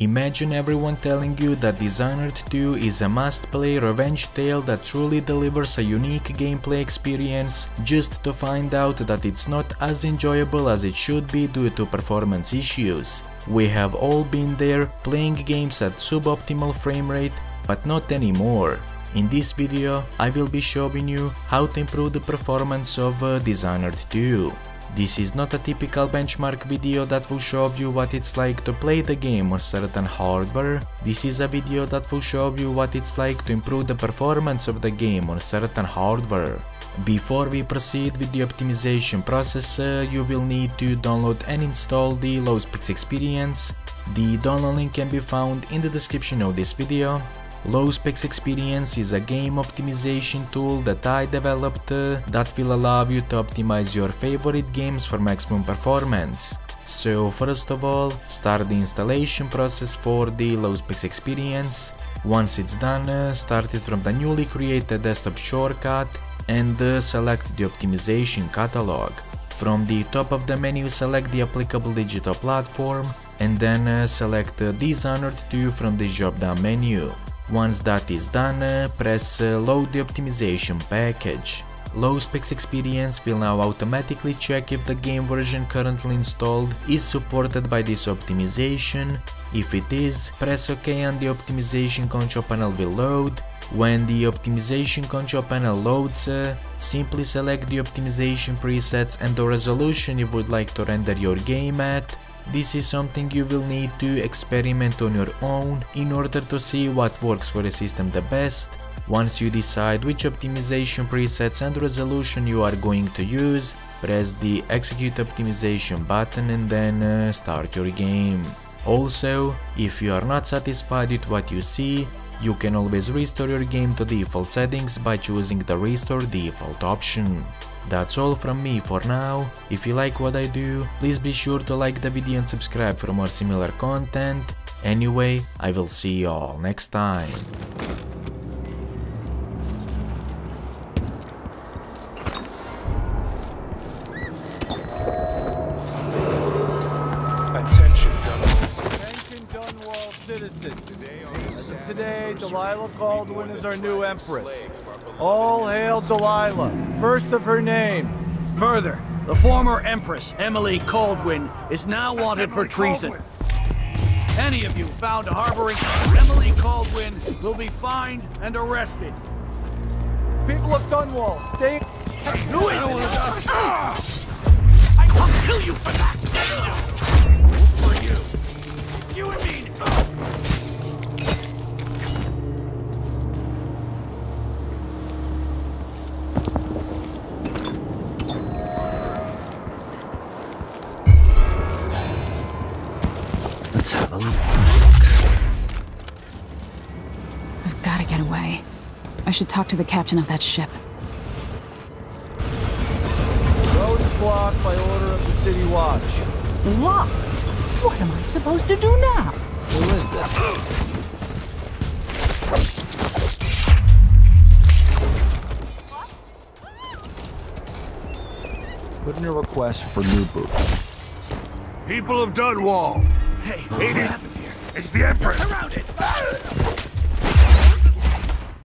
Imagine everyone telling you that Dishonored 2 is a must-play revenge tale that truly delivers a unique gameplay experience, just to find out that it's not as enjoyable as it should be due to performance issues. We have all been there, playing games at suboptimal frame rate, but not anymore. In this video, I will be showing you how to improve the performance of uh, Dishonored 2. This is not a typical benchmark video that will show you what it's like to play the game on certain hardware, this is a video that will show you what it's like to improve the performance of the game on certain hardware. Before we proceed with the optimization process, uh, you will need to download and install the Low Specs experience. The download link can be found in the description of this video. Low Specs Experience is a game optimization tool that I developed uh, that will allow you to optimize your favorite games for maximum performance. So first of all, start the installation process for the Low Specs Experience. Once it's done, uh, start it from the newly created desktop shortcut and uh, select the optimization catalog. From the top of the menu select the applicable digital platform and then select uh, Dishonored 2 from the drop-down menu. Once that is done, uh, press uh, load the optimization package. Low Specs Experience will now automatically check if the game version currently installed is supported by this optimization. If it is, press OK and the optimization control panel will load. When the optimization control panel loads, uh, simply select the optimization presets and the resolution you would like to render your game at. This is something you will need to experiment on your own in order to see what works for the system the best. Once you decide which optimization presets and resolution you are going to use, press the execute optimization button and then uh, start your game. Also, if you are not satisfied with what you see, you can always restore your game to default settings by choosing the restore default option. That's all from me for now. If you like what I do, please be sure to like the video and subscribe for more similar content. Anyway, I will see you all next time. Dunwall citizens. As of today, Delilah Kaldwin is our new empress. All hail Delilah, first of her name. Further, the former Empress, Emily Kaldwin, is now wanted for treason. Any of you found harboring Emily Kaldwin will be fined and arrested. People of Dunwall, stay. Who is it? I will kill you for that! Let's have a look. I've got to get away. I should talk to the captain of that ship. Road is blocked by order of the City Watch. Locked? What am I supposed to do now? Who is this? Put in a request for new boots. People of Dunwall. Hey, what's happened here? it's the Emperor. Surrounded!